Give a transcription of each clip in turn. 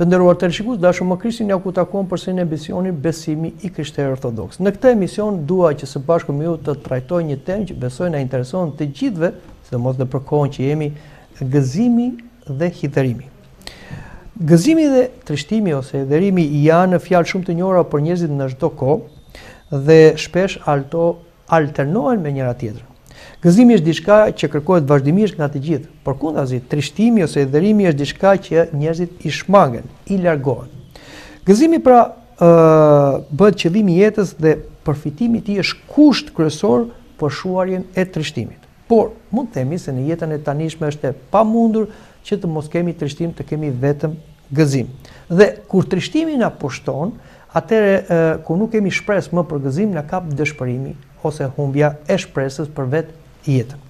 Të nderuar teleshikues, të dashur më Krishtin ja ku takohemi përsëri në emisionin Besimi i Krishterë Ortodoks. Në këtë emision dua që së bashku me ju të trajtoj një temë që besoj na intereson të gjithëve, sidomos në epokën që jemi, gëzimi dhe hidhërimi. Gëzimi dhe trishtimi ose hidhërimi janë fjalë shumë të njohura për njerëzit në çdo kohë dhe shpesh alt alternohen me njëra tjetrën. Gëzimi është diçka që kërkohet vazhdimisht nga të gjithë, përkundrazi, trishtimi ose hidhërimi është diçka që njerëzit i shmangen, i largohen. Gëzimi pra ë bëhet qëllimi i jetës dhe përfitimi i tij është kusht kryesor për shuarjen e trishtimit. Por, mund të themi se në jetën e tanishme është e pamundur që të mos kemi trishtim të kemi vetëm gëzim. Dhe kur trishtimi na pushton, Atëherë kur nuk kemi shpresë më për gëzim na kap dëshpërimi ose humbja e shpresës për vetë jetën.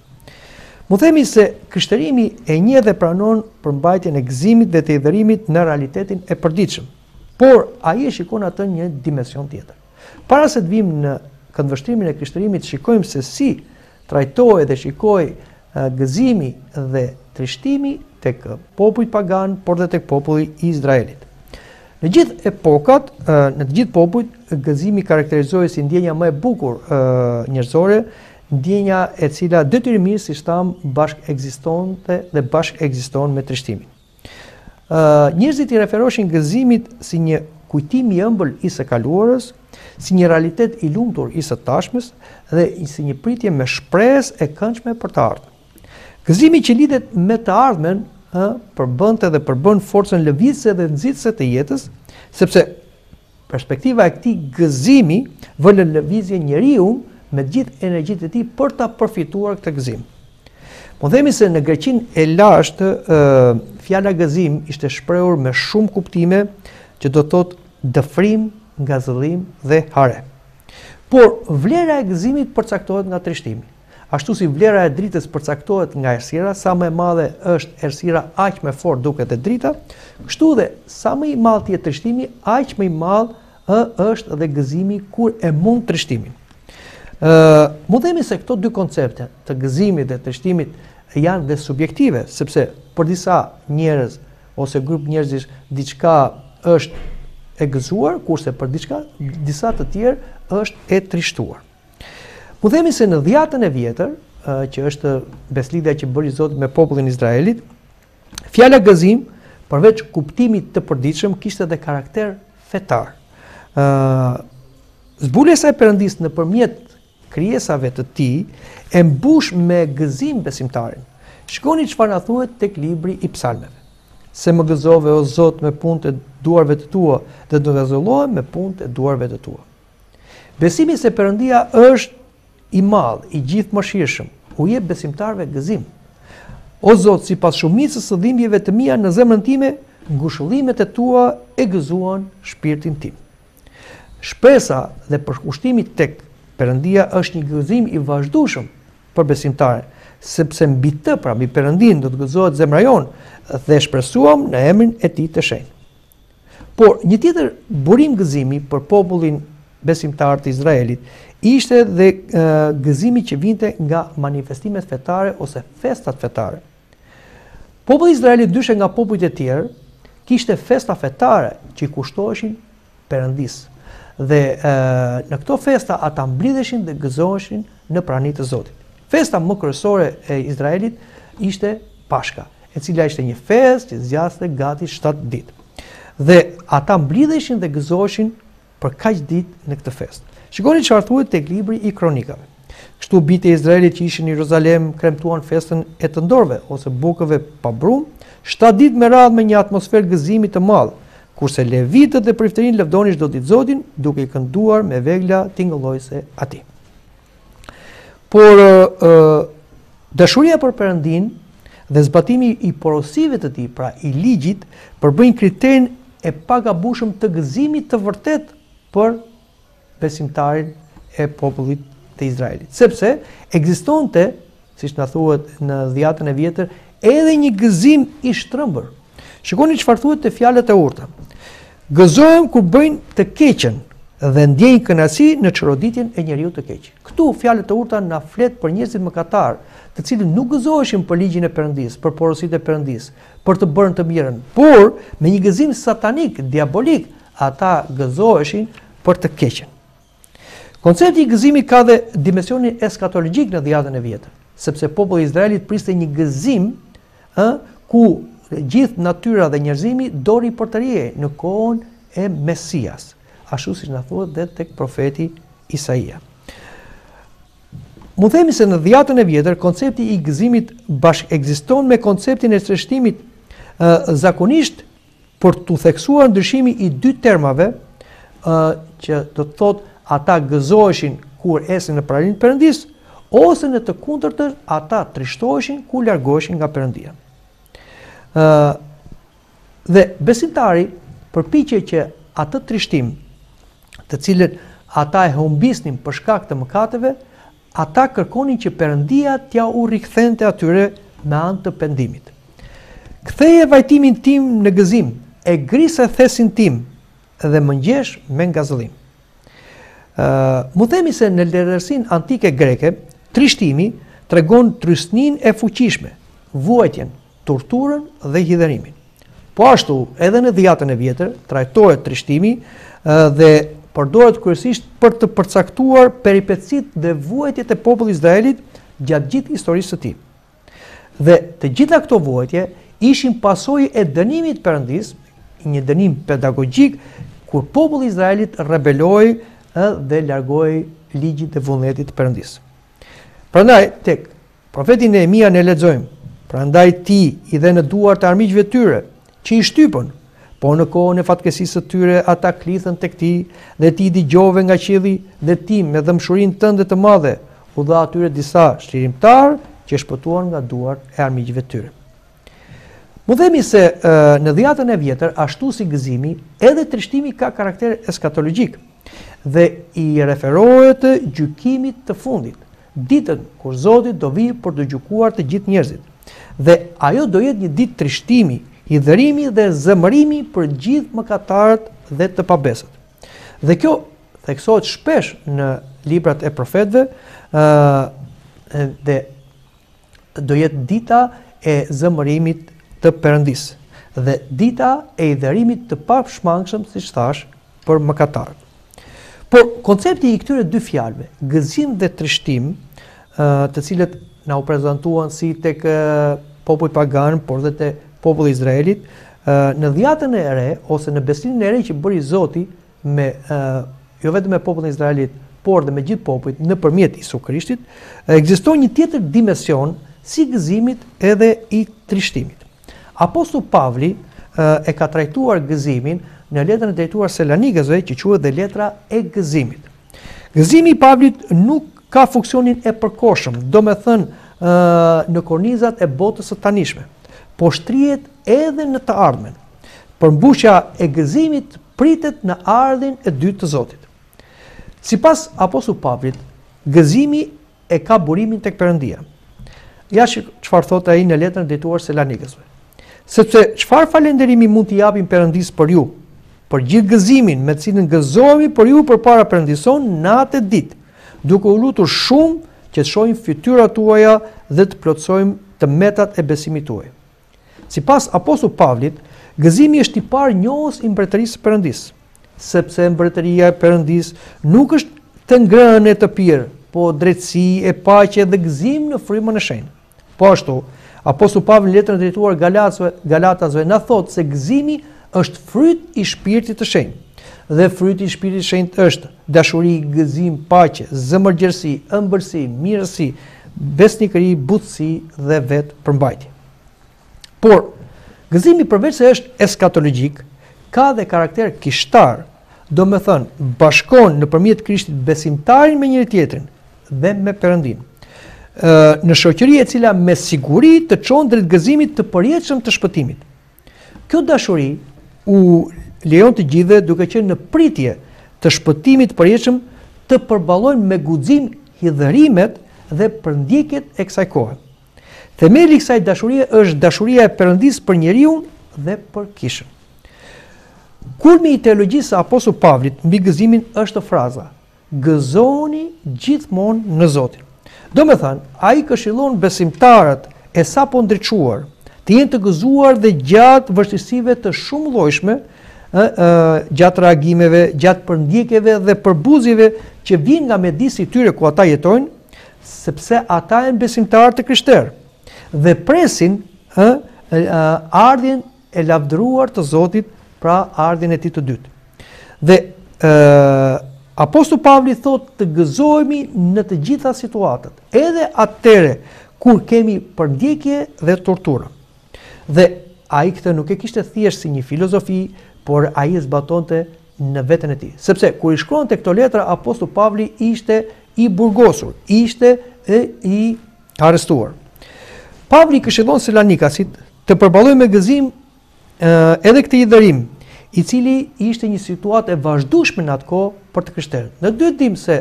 Mund themi se Krishterimi e njeh dhe pranon përmbajtjen e gëzimit dhe të hidhërimit në realitetin e përditshëm, por ai e shikon atë në një dimension tjetër. Para se të vijmë në këndvështrimin e Krishterimit shikojmë se si trajtohej dhe shikohej Gëzimi dhe trishtimi tek popujt paganë, por dhe tek populli i Izraelit. Në gjithë epokat, në të gjithë popujt, gëzimi karakterizohej si ndjenja më e bukur njerëzore, ndjenja e cila detyrimisht, siç thamë, bashkëekzistonte dhe bashkëekziston me trishtimin. Njerëzit i referoheshin gëzimit si një kujtim i ëmbël i së kaluarës, si një realitet i lumtur i së tashmes dhe si një pritje me shpresë e këndshme për të ardhmen. Gëzimi që lidhet me të ardhmen ë përbënte dhe përbën forcën lëvizëse dhe nxitëse të jetës, sepse Perspektiva e këtij gëzimi vë në lëvizje njeriun me të gjithë energjitë e tij për ta përfituar këtë gëzim. Mund të themi se në Greqinë e lashtë fjala gëzim ishte shprehur me shumë kuptime që do të thotë dëfrim, ngazëllim dhe hare. Por vlera e gëzimit përcaktohet nga trishtimi. Ashtu si vlera e dritës përcaktohet nga errësira, sa më e madhe është errësira aq më fort duket dhe drita, kështu dhe sa më i madh të jetë trishtimi aq më i madh ë është dhe gëzimi kur e mund trishtimin. Ë, mund të themi se këto dy koncepte, të gëzimit dhe trishtimit, janë dhe subjektive, sepse për disa njerëz ose grup njerëzish diçka është e gëzuar, kurse për diçka disa të tjerë është e trishtuar. Mund të themi se në dhjatën e vjetër, që është besëlidhja që bëri Zoti me popullin e Izraelit, fjala gëzim, përveç kuptimit të përditshëm, kishte edhe karakter fetar. Ë Zbulesa e Perëndisë nëpërmjet krijesave të tij e mbush me gëzim besimtarin. Shikoni çfarë na thuhet tek libri i Psalmeve. Se më gëzove o Zot me punët e duarve të tua dhe do të ngazëllohem me punët e duarve të tua. Besimi se Perëndia është i madh, i gjithëmëshirshëm, u jep besimtarëve gëzim. O Zot, sipas shumicës së dhimbjeve të mia në zemrën time, ngushëllimet e tua e gëzuan shpirtin tim. Shpresa dhe përkushtimi tek Perëndia është një gëzim i vazhdueshëm për besimtarin, sepse mbi të, pra mbi Perëndinë do të gëzohet zemra jonë dhe shpresuam në emrin e tij të shenjtë. Por, një tjetër burim gëzimi për popullin besimtar të Izraelit ishte dhe gëzimi që vinte nga manifestimet fetare ose festat fetare. Populli i Izraelit ndryshe nga popujt e tjerë kishte festa fetare që i kushtoheshin Perëndisë. Dhe e, në këto festa ata mblidheshin dhe gëzoheshin në prani të Zotit. Festa më kryesore e Izraelit ishte Pashka, e cila ishte një festë që zgjaste gati shtatë ditë. Dhe ata mblidheshin dhe gëzoheshin për kaq ditë në këtë festë. Shikoni çfarë thuhet tek libri i Kronikave. Kështu bijtë e Izraelit që ishin në Jeruzalem kremtuan festën e të ndormëve ose bukëve pa brumë, shtatë ditë me radhë me një atmosferë gëzimi të madh, kurse levitët dhe priftërinjtë lëvdonin çdo ditë Zotin, duke i kënduar me vegla tingëlluese atij. Por ë dashuria për Perëndinë dhe zbatimi i porosive të tij, pra i ligjit, përbëjnë kriterin e pagabushëm të gëzimit të vërtetë për besimtarin e popullit të Izraelit. Sepse ekzistonte siç na thuhet në Dhjatën e Vjetër, edhe një gëzim i shtrëmbër. Shikoni çfarë thuhet te fjalët e urta. Gëzohen kur bëjnë të keqen dhe ndjejnë kënaqësi në çoroditjen e njeriut të keq. Këtu fjalët e urta na flet për njerëzit mëkatarë, të cilët nuk gëzoheshin për ligjin e Perëndisë, për porositë e Perëndisë, për të bërë të mirën, por me një gëzim satanik, diabolik, ata gëzoheshin për të keqen. Koncepti i gëzimit ka dhe dimensionin eskatologjik në Dhjatën e Vjetër, sepse populli i Izraelit priste një gëzim, ë, ku gjithë natyra dhe njerëzimi do ripërtërihej në kohën e Mesias, ashtu siç na thuhet dhe tek profeti Isaia. Mund themi se në Dhjatën e Vjetër koncepti i gëzimit bashkekziston me konceptin e trishtimit. Ë, zakonisht Por t'u theksuar ndryshimi i dy termave, ë që do të thotë ata gëzoheshin kur ecnin në praninë e Perëndisë, ose në të kundërtën ata trishtoheshin kur largoheshin nga Perëndia. ë Dhe besimtari përpiqej që atë trishtim, të cilën ata e humbisnin për shkak të mëkateve, Ata kërkonin që Perëndia t'ia u rikthente atyre me anë të pendimit. Ktheje vajtimin tim në gëzim, e grise thesin tim dhe më ngjesh me ngazëllim. Ë, mund themi se në letërsinë antike greke, trishtimi tregon trysninë e fuqishme, vuajtjen, torturën dhe hidhërimin. Po ashtu, edhe në dhjatën e vjetër, trajtohet trishtimi dhe përdoret kryesisht për të përcaktuar peripecitë dhe vuajtjet e popullit të Izraelit gjatë gjithë historisë së tij. Dhe të gjitha këto vuajtje ishin pasojë e dënimit të Perëndisë, një dënim pedagogjik, kur populli i Izraelit rebelohej dhe i largohej ligjit dhe vullnetit të Perëndisë. Prandaj tek profeti Nehemia ne lexojmë, prandaj ti i dhe në duar të armiqve të tyre, që i shtypën, po në kohën e fatkeqësisë së tyre ata klithën tek ti dhe ti i dëgjove nga qielli dhe ti me dhembshurinë tënde të madhe u dha atyre disa çlirimtarë që i shpëtuan nga duart e armiqve të tyre. Mund themi se në dhjatën e vjetër, ashtu si gëzimi, edhe trishtimi ka karakter eskatologjik. Dhe i referohet gjykimit të fundit, ditën kur Zoti do vijë për të gjykuar të gjithë njerëzit. Dhe ajo do jetë një ditë trishtimi, hidhërimi dhe zemërimi për gjithë mëkatarët dhe të pabesët. Dhe kjo theksohet shpesh në librat e profetëve, ë dhe do jetë dita e zemërimit të Perëndisë dhe dita e hidhërimit të pashmangshëm, siç thashë, për mëkatarët. Por koncepti i këtyre dy fjalëve, gëzim dhe trishtim, të cilat na u prezantuan si tek popujt paganë, por dhe te populli i Izraelit, në dhjatën e re ose në besëlidhjen e re që bëri Zoti me jo vetëm me popullin e Izraelit, por dhe me gjithë popujt nëpërmjet Isu Krishtit, ekziston një tjetër dimension si i gëzimit edhe i trishtimit. Apostull Pavli e ka trajtuar gëzimin në letrën e drejtuar Selanikasve që quhet dhe letra e gëzimit. Gëzimi i Pavlit nuk ka funksionin e përkohshëm, domethënë në kornizat e botës së tanishme, por shtrihet edhe në të ardhmen. Përmbushja e gëzimit pritet në ardhjen e dytë të Zotit. Sipas apostull Pavlit, gëzimi e ka burimin tek Perëndia. Ja çfarë thotë ai në letrën e drejtuar Selanikësve. Sepse çfarë falënderimi mund t'i japim Perëndisë për ju, për gjithë gëzimin me të cilin gëzohemi për ju përpara Perëndisë sonë natë e ditë, duke u lutur shumë që të shohim fytyrat tuaja dhe të plotësojmë të metat e besimit tuaj. Sipas apostull Pavlit, gëzimi është i pari njohës i mbretërisë së Perëndisë, sepse mbretëria e Perëndisë nuk është të ngrënë e të pirë, po drejtësi e paqe dhe gëzim në frymën e shenjtë. Po ashtu, apostull Pavli në letrën e drejtuar Galatasve, Galatasve na thotë se gëzimi është fryt i shpirtit të shenjtë. Dhe fryti i shpirtit të shenjtë është Dashuri, gëzim, paqe, zemërgjerësi, ëmbëlsi, mirësi, besnikëri, butësi dhe vetëpërmbajtje. Por, gëzimi përveçse është eskatologjik, ka dhe karakter kishtar, domethënë, bashkon nëpërmjet Krishtit besimtarin me njëri-tjetrin dhe me Perëndinë. Një shoqëri e cila me siguri të çon drejt gëzimit të përjetshëm të shpëtimit, Kjo dashuri u lejon të gjithëve duke qenë në pritje të shpëtimit të përjetshëm të përballojnë me guxim hidhërimet dhe përndjekjet e kësaj kohe. Themeli i kësaj dashurie është dashuria e Perëndisë për njeriun dhe për kishën. Kulmi i teologjisë së apostull Pavlit mbi gëzimin është fraza, Gëzoni gjithmonë në Zotin. Domethënë, ai këshillon besimtarët e sapondriçuar të jenë të gëzuar dhe gjatë vështirësive të shumëllojshme, ë, ë, gjatë reagimeve, gjatë përndjekjeve dhe përbuzjeve që vijnë nga mjedisi i tyre ku ata jetojnë, sepse ata janë besimtarë të krishterë dhe presin, ë, ë, ardhjen e lavdëruar të Zotit pra ardhjen e tij të dytë. Dhe ë apostull Pavli thotë të gëzohemi në të gjitha situatat, edhe atëherë kur kemi përndjekje dhe tortura. Dhe ai këtë nuk e kishte thjesht si një filozofi, por ai e zbatonte në veten e tij. Sepse kur i shkruante këto letra apostull Pavli ishte i burgosur, ishte e i arrestuar. Pavli këshillon selanikasit të përballojnë me gëzim edhe këtë hidhërim, i cili ishte një situatë e vazhdueshme në atë kohë për të krishterët. Ne duhet të dimë se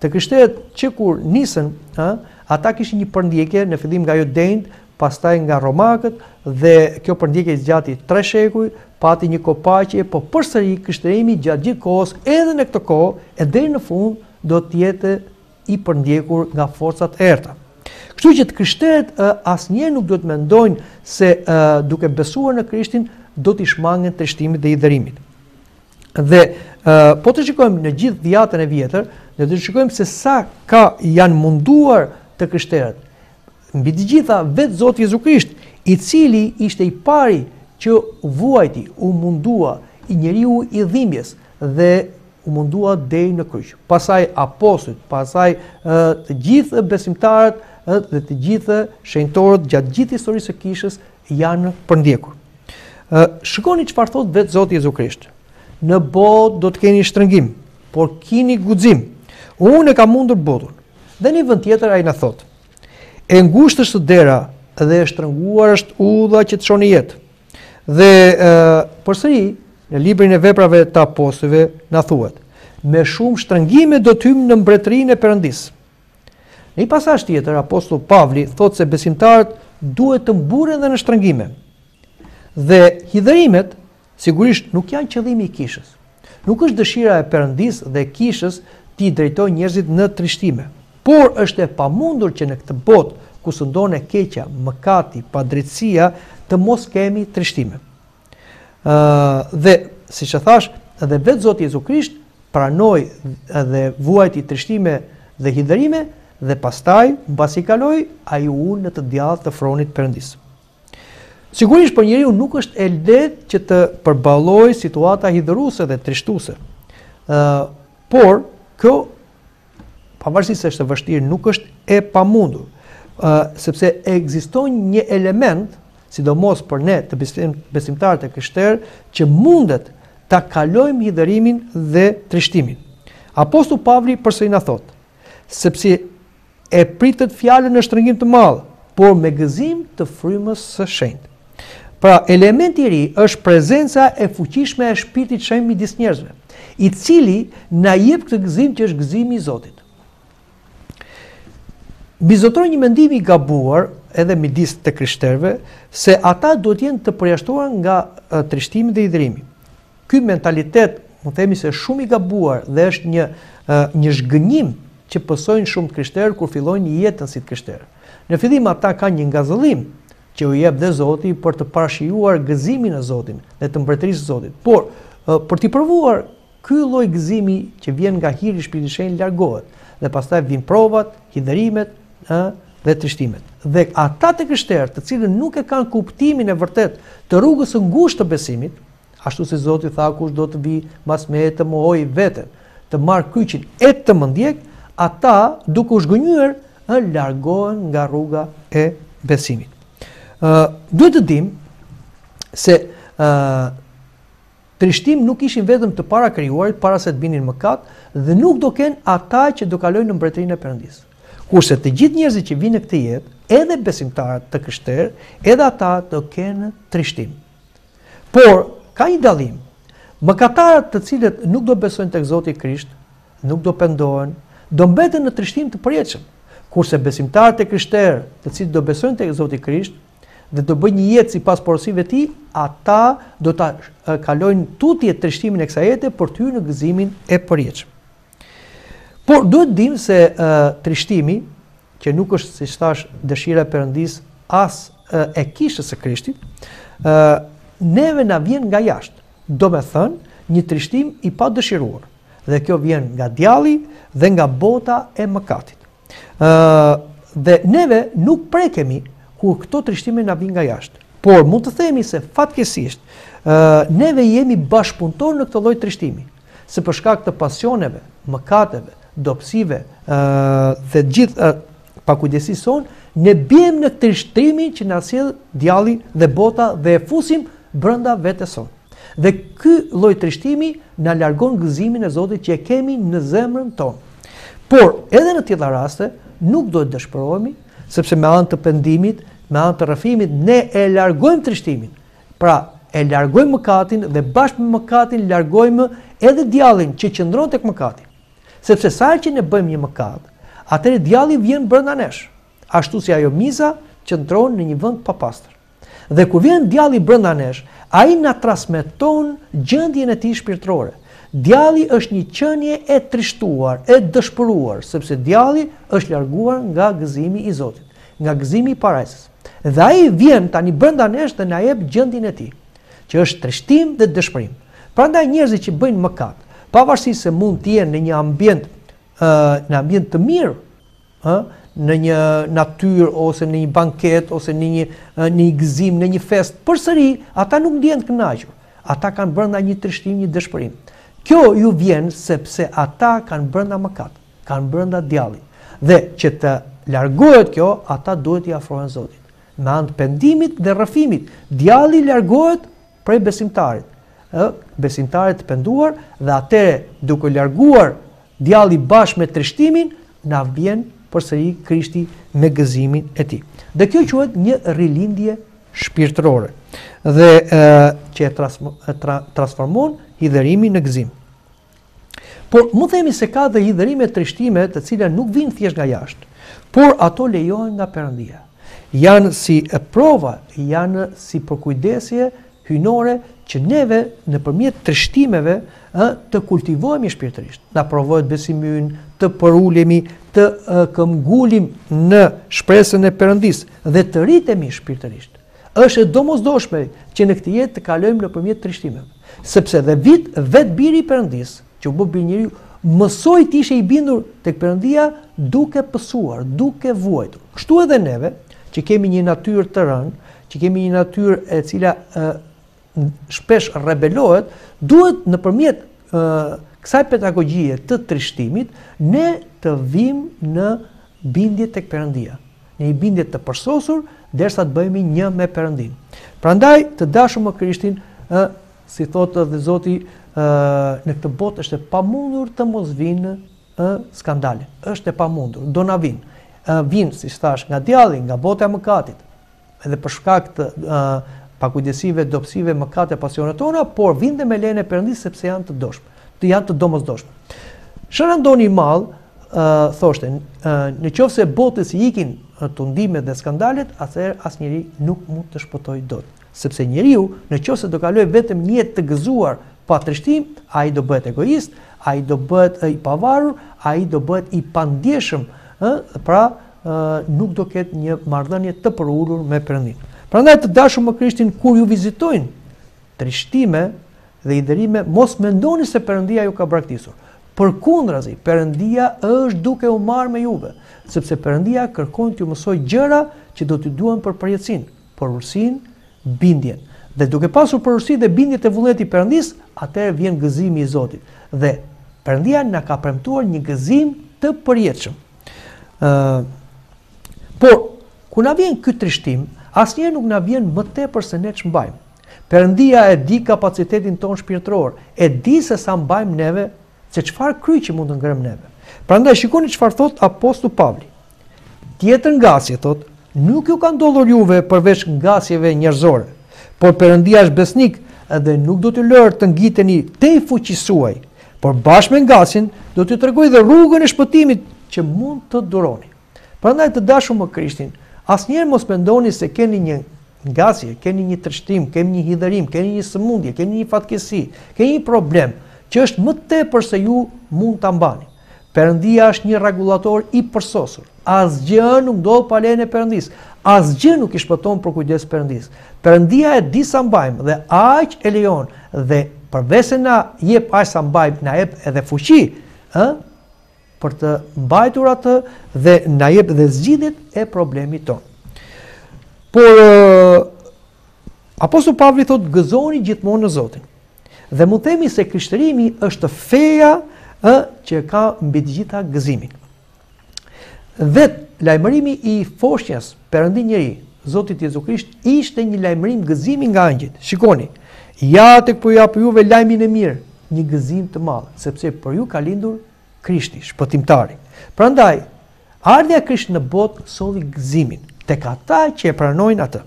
të krishterët që kur nisën, ë, ata kishin një përndjekje në fillim nga judejt, pastaj nga romakët dhe kjo përndjekje zgjati 3 shekuj, pati një kohë paqe, po përsëri krishterimi gjatë gjithë kohës, edhe në këtë kohë e deri në fund do të jetë i përndjekur nga forcat e errëta. Kështu që të krishterët asnjëherë nuk duhet të mendojnë se duke besuar në Krishtin do t'i shmangen trishtimit dhe hidhërimit. Dhe po të shikojmë në gjithë dhjatën e vjetër, ne do të shikojmë se sa ka janë munduar të krishterët. Mbi të gjitha vetë Zoti Jezu Krisht, i cili ishte i pari që vuajti, u mundua, njeriu i dhimbjes dhe u mundua deri në kryq, pastaj apostujt, pastaj të gjithë besimtarët dhe të gjithë shenjtorët gjatë gjithë historisë së kishës janë përndjekur. Shikoni çfarë thotë vetë Zoti Jezu Krisht. Në botë do të keni shtrëngim, por kini guxim. Unë e kam mundur botën. Dhe në një vend tjetër ai na thotë: E ngushtë është dera dhe e shtrënguar është udha që të çon në jetë, Dhe ë përsëri në librin e veprave të apostujve na thuhet, me shumë shtrëngime do të hyjmë në mbretërinë e Perëndisë. Në një pasazh tjetër apostull Pavli thotë se besimtarët duhet të mburren dhe në shtrëngime. Dhe hidhërimet sigurisht nuk janë qëllimi i kishës. Nuk është dëshira e Perëndisë dhe e Kishës t'i drejtojë njerëzit në trishtime. Por është e pamundur që në këtë botë ku sundon e keqja, mëkati, padrejtësia, të mos kemi trishtime. Ë dhe, siç e thashë, dhe vetë Zoti Jezu Krisht pranoi dhe vuajti trishtime dhe hidhërime dhe pastaj, mbasi i kaloi, ai u ul në të djathtë të fronit të Perëndisë. Sigurisht për njeriun nuk është e lehtë që të përballojë situata hidhëruese dhe trishtuese. Ë, por kjo pavarësisht se është e vështirë, nuk është e pamundur. Ë, sepse ekziston një element, sidomos për ne të besim, besimtarët e krishterë, që mundet ta kalojmë hidhërimin dhe trishtimin. Apostull Pavli përsëri na thotë, sepse e pritët fjalën në shtrëngim të madh, por me gëzim të frymës së shenjtë. Pra, elementi i ri është prezenca e fuqishme e shpirtit të shenjtë midis njerëzve, i cili na jep këtë gëzim që është gëzimi i Zotit. Mbizotëron një mendim i gabuar edhe midis të krishterëve se ata duhet të jenë të përjashtuar nga trishtimi dhe hidhërimi. Ky mentalitet mund të themi se është shumë i gabuar dhe është një një zhgënjim që pësojnë shumë të krishterë kur fillojnë jetën si të krishterë. Në fillim ata kanë një ngazëllim që u jep dhe Zoti për të parashijuar gëzimin në Zotin dhe të mbretërisë së Zotit. Por për t'i provuar ky lloj gëzimi që vjen nga hiri i Shpirtit të Shenjtë largohet dhe pastaj vijnë provat, hidhërimet, ë dhe trishtimet. Dhe ata të krishterë, të cilët nuk e kanë kuptimin e vërtetë të rrugës së ngushtë të besimit, Ashtu si Zoti tha kush do të vijë mas meje të mohojë veten, të marrë kryqin e të më ndjekë, ata duke u zhgënjyer, ë largohen nga rruga e besimit. Ë duhet të dimë se ë trishtim nuk kishin vetëm të parakrijuarit para se të binin në mëkat dhe nuk do kenë ata që do kalojnë në mbretërinë e Perëndisë. Kurse të gjithë njerëzit që vijnë në këtë jetë, edhe besimtarët e krishterë, edhe ata do kenë trishtim. Por, ka një dallim. Mëkatarët të cilët nuk do besojnë tek Zoti Krisht, nuk do pendohen, do mbeten në trishtim të përjetshëm, kurse besimtarët e krishterë të cilët do besojnë tek Zoti Krisht dhe do bëjnë një jetë sipas porosive të tij, ata do ta kalojnë tutje trishtimin e kësaj jete për të hyrë në gëzimin e përjetshëm. Por duhet të dimë se ë, trishtimi, që nuk është siç thashë dëshira e Perëndisë as ë, e kishës së Krishtit, ë, neve na vjen nga jashtë, domethënë një trishtim i padëshiruar, dhe kjo vjen nga djalli dhe nga bota e mëkatit. Ë dhe neve nuk prekemi kur këto trishtime na vijnë nga jashtë. Por mund të themi se fatkeqësisht neve jemi bashkëpunëtorë në këtë lloj trishtimi, se për shkak të pasioneve, mëkateve, dobësive dhe të gjithë pakujdesisë sonë, ne biem në trishtimin që na sjell djalli dhe bota dhe e fusim brenda vetes sonë. Dhe ky lloj trishtimi na largon gëzimin e Zotit që e kemi në zemrën tonë. Por, edhe në të tilla raste, nuk duhet të dëshpërohemi, sepse me anë të pendimit, me anë të rrëfimit, ne e largojmë trishtimin. Pra, e largojmë mëkatin dhe bashkë me mëkatin largojmë edhe djallin që qëndron tek mëkati. Sepse sa herë që ne bëjmë një mëkat, atëherë djalli vjen brenda nesh, ashtu si ajo miza qëndron në një vend të papastër. Dhe kur vjen djalli brenda nesh, ai na transmeton gjendjen e tij shpirtërore. Djalli është një qenie e trishtuar, e dëshpëruar, sepse djalli është larguar nga gëzimi i Zotit, nga gëzimi i Parajsës. Dhe ai vjen tani brenda nesh dhe na jep gjendjen e tij, që është trishtim dhe dëshpërim. Prandaj njerëzit që bëjnë mëkat, pavarësisht se mund të jenë në një ambient, ë, në ambient të mirë, ë në një natyrë ose në një banket ose në një në një gëzim, në një festë, përsëri ata nuk ndihen të kënaqur. Ata kanë brenda një trishtim, një dëshpërim. Kjo u vjen sepse ata kanë brenda mëkat, kanë brenda djallin. Dhe që të largohet kjo, ata duhet t'i afrohen Zotit. Me anë të pendimit dhe rrëfimit, djalli largohet prej besimtarit. Ë, besimtarit të penduar dhe atëherë duke larguar Djalli bashkë me trishtimin na vjen përsëri Krishti me gëzimin e tij. Dhe kjo quhet një rilindje shpirtërore. Dhe e, që e, tras, e tra, transformon hidhërimin në gëzim. Por mund themi se ka dhe hidhërime e trishtime të cilat nuk vijnë thjesht nga jashtë, por ato lejohen nga Perëndia. Janë si prova, janë si përkujdesje hyjnore që neve nëpërmjet trishtimeve ë të kultivohemi shpirtërisht. Na provohet besimi ynë të përulemi, të këmbëngulim në shpresën e Perëndisë dhe të rritemi shpirtërisht. Është e domosdoshme që në këtë jetë të kalojmë nëpërmjet trishtimeve, sepse dhe vetë Biri i Perëndisë, që u bë bir njeriu, mësoi të ishe i bindur tek Perëndia duke pësuar, duke vuajtur. Kështu edhe neve, që kemi një natyrë të rënë, që kemi një natyrë e cila e, shpesh rebelohet, duhet nëpërmjet kësaj pedagogjie të trishtimit, ne të vijmë në bindje tek Perëndia. Në një bindje të përsosur, derisa të bëhemi një me Perëndinë. Prandaj, të dashur më Krishtin, ë Si thotë dhe Zoti ë në këtë botë është e pamundur të mos vijnë ë skandale. Është e pamundur, do na vijnë. Ë vijnë, siç thashë, nga djalli, nga bota e mëkatit. Edhe për shkak të ë pakujdesive, dobësive, mëkate e pasione tona, por vijnë dhe me lejen e Perëndisë sepse janë të doshme, të janë të domosdoshme. Shën Antoni i Madh ë thoshte, ë në qoftë se botës i ikin tundimet dhe skandalet, atëherë asnjëri nuk mund të shpëtojë dot. Sepse njeriu, në qoftë se do kalojë vetëm një jetë të gëzuar pa trishtim, ai do bëhet egoist, ai do bëhet i pavarur, ai do bëhet i pandjeshëm, ë, pra, ë, nuk do ketë një marrëdhënie të përulur me Perëndinë. Prandaj të dashur më Krishtin kur ju vizitojnë trishtime dhe hidhërime, mos mendoni se Perëndia ju ka braktisur. Përkundrazi, Perëndia është duke u marrë me juve, sepse Perëndia kërkon t'ju mësojë gjëra që do t'ju duhen për përjetësinë, përulësinë, bindjen. Dhe duke pasur përulësi dhe bindje te vullneti i Perëndisë, atëherë vjen gëzimi i Zotit. Dhe Perëndia na ka premtuar një gëzim të përjetshëm. Ë Por kur na vjen ky trishtim, asnjëherë nuk na vjen më tepër se ne ç'mbajmë. Perëndia e di kapacitetin tonë shpirtëror, e di se sa mbajmë neve Se çfarë kryqi mund të ngremë neve. Prandaj shikoni çfarë thotë apostull Pavli. Tjetër ngasje thotë, nuk ju ka ndodhur juve përveç ngasjeve njerëzore, por Perëndia është besnik dhe nuk do t'ju lërë të ngiteni tej fuqisë suaj, por bashkë me ngasjen do t'ju tregojë dhe rrugën e shpëtimit që mund të duroni. Prandaj të dashur më Krishtin, asnjëherë mos mendoni se keni një Ngasje, keni një trishtim, keni një hidhërim, keni një sëmundje, keni një fatkeqësi, keni një problem që është më tepër se ju mund ta mbani. Perëndia është një rregullator i përsosur. Asgjë nuk ndodh pa lejen e Perëndisë. Asgjë nuk i shpëton përkujdesjes së Perëndisë. Perëndia e di sa mbajmë dhe aq e lejon dhe përveçse na jep aq sa mbajmë, na jep edhe fuqi, ë? për të mbajtur atë dhe na jep dhe zgjidhjet e problemit tonë. Por Apostull Pavli thotë gëzoni gjithmonë në Zotin. Dhe mund të themi se krishterimi është feja ë që ka mbi të gjitha gëzimin. Vetë lajmërimi i foshnjës Perëndi-njeri, Zotit Jezu Krisht, ishte një lajmërim gëzimi nga engjëjt. Shikoni, ja tek po ju jap juve lajmin e mirë, një gëzim të madh, sepse për ju ka lindur Krishti, Shpëtimtari. Prandaj, ardhja e Krishtit në botë solli gëzimin tek ata që e pranojnë atë.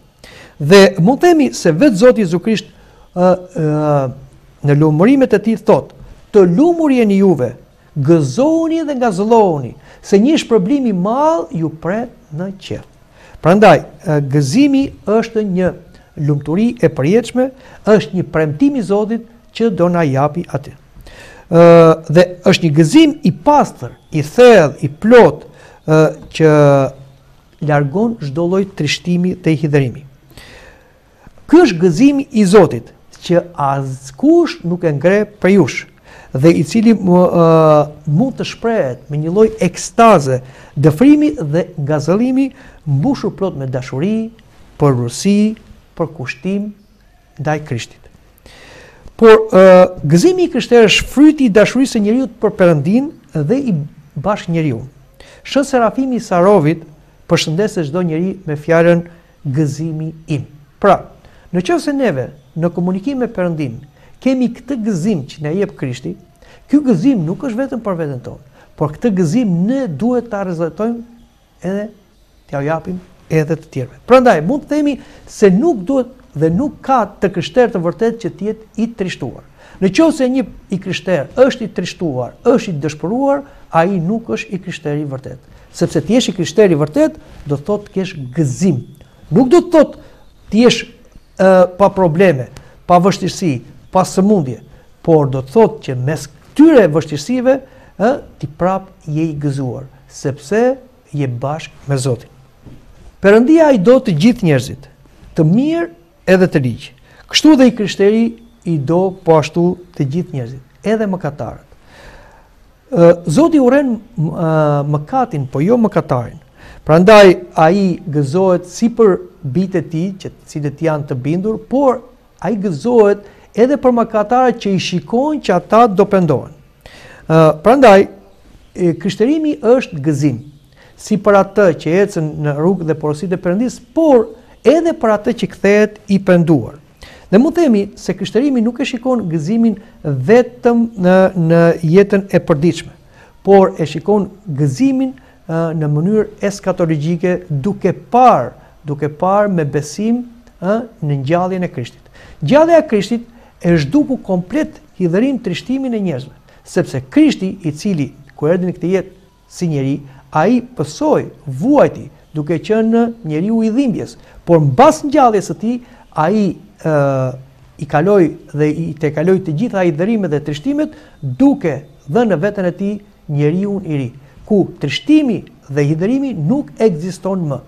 Dhe mund të themi se vetë Zoti Jezu Krisht ë në lumërimet e tij thotë, të lumur jeni juve, gëzohuni dhe ngazëllohuni, se një shpërblim i madh ju pret në qiell. Prandaj, gëzimi është një lumturi e përjetshme, është një premtim i Zotit që do na japi atë. Ë dhe është një gëzim i pastër, i thellë, i plotë ë që largon çdo lloj trishtimi dhe hidhërimi. Ky është gëzimi i Zotit që askush nuk e heq prej jush dhe i cili më, uh, mund të shprehet me një lloj ekstaze, dëfrimi dhe gazëllimi mbushur plot me dashuri, përulësi, përkushtim, ndaj Krishtit. Por ë gëzimi i krishterë është fryti i dashurisë së njeriut për Perëndinë dhe i bashkënjeriut. Shën Serafimi i Sarovit përshëndeste çdo njeri me fjalën gëzimi im. Pra, në qoftë se neve në komunikim me Perëndinë kemi këtë gëzim që na jep Krishti, ky gëzim nuk është vetëm për veten tonë, por këtë gëzim ne duhet ta rrezatojmë edhe T'ua japim edhe të tjerëve. Prandaj, mund të themi se nuk duhet dhe nuk ka të krishterë të vërtetë që të jetë i trishtuar. Në qoftë se një i krishterë është i trishtuar, është i dëshpëruar, ai nuk është i krishterë i vërtetë. Sepse të jesh i krishterë i vërtetë, do të thotë të kesh gëzim. Nuk do të thotë të jesh pa probleme, pa vështirësi, pa sëmundje, por do të thotë që mes këtyre vështirësive, ë, ti prapë je i gëzuar, sepse je bashkë me Zotin. Perëndia i do të gjithë njerëzit, të mirë edhe të ligj. Kështu dhe i krishteri i do po ashtu të gjithë njerëzit, edhe mëkatarët. Zoti urren mëkatin, po jo mëkatarin. Prandaj ai gëzohet si për bijtë e tij, që të cilët janë të bindur, por Ai gëzohet edhe për mëkatarët që i shikon që ata do pendohen. Ë, prandaj, krishterimi është gëzim, si për atë që ecën në rrugë dhe porositë e Perëndisë, por edhe për atë që kthehet i penduar. Dhe mund të themi se krishterimi nuk e shikon gëzimin vetëm në në jetën e përditshme, por e shikon gëzimin ë në mënyrë eskatologjike duke parë duke parë me besim ë në ngjalljen e Krishtit. Ngjallja e Krishtit e zhduku komplet hidhërim trishtimin e njerëzve, sepse Krishti i cili kur erdhi në këtë jetë si njeri, ai pësoi, vuajti, duke qenë njeriu i dhimbjes, por mbas ngjalljes së tij, ai ë i kaloi dhe i tejkaloi të gjitha hidhërimet dhe trishtimet duke dhënë në veten e tij njeriun e ri, ku trishtimi dhe hidhërimi nuk ekziston më.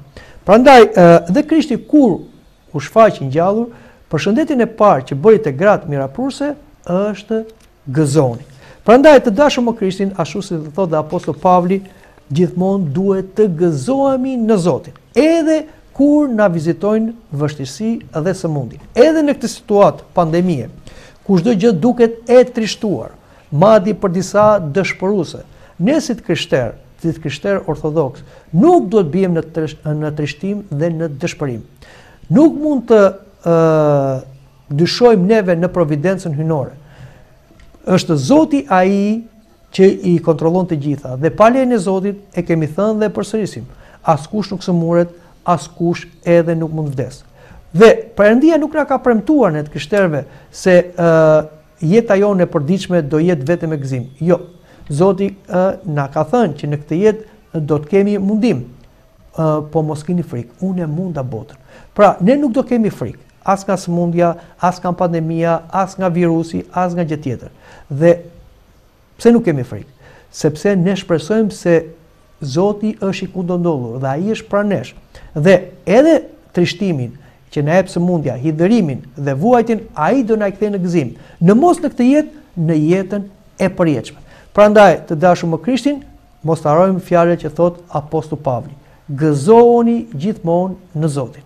Prandaj, dhe Krishti kur u shfaq i ngjallur, përshëndetjen e parë që bëri te gratë miroprurëse është Gëzoni. Prandaj, të dashur më Krishtin, ashtu si thotë dhe apostull Pavli, gjithmonë duhet të gëzohemi në Zotin, edhe kur na vizitojnë vështirësi dhe sëmundje. Edhe në këtë situatë pandemie, ku çdo gjë duket e trishtuar, Madje për disa dëshpëruese, ne si të krishterë, si të krishterë ortodoksë, nuk duhet të biem në në trishtim dhe në dëshpërim. Nuk mund të ë dyshojmë neve në providencën hyjnore. Është Zoti ai që i kontrollon të gjitha dhe pa lejen e Zotit e kemi thënë dhe përsërisim, askush nuk sëmuret, askush edhe nuk mund të vdesë. Dhe Perëndia nuk na ka premtuar ne të krishterëve se ë Jeta jonë e përditshme do jetë vetëm me gëzim? Jo. Zoti ë na ka thënë që në këtë jetë do të kemi mundim. Ë po mos kini frikë, unë e munda botën. Pra, ne nuk do kemi frikë as nga sëmundja, as nga pandemia, as nga virusi, as nga gjë tjetër. Dhe Pse nuk kemi frikë? Sepse ne shpresojmë se Zoti është i kudondodhur dhe ai është pranë nesh. Dhe edhe trishtimin që na jep sëmundja, hidhërimin dhe vuajtjen, ai do na i kthejë në gëzim. Në mos në këtë jetë, në jetën e përjetshme. Prandaj, të dashur më Krishtin, mos të harrojmë fjalët që thotë apostull Pavli. Gëzoni gjithmonë në Zotin.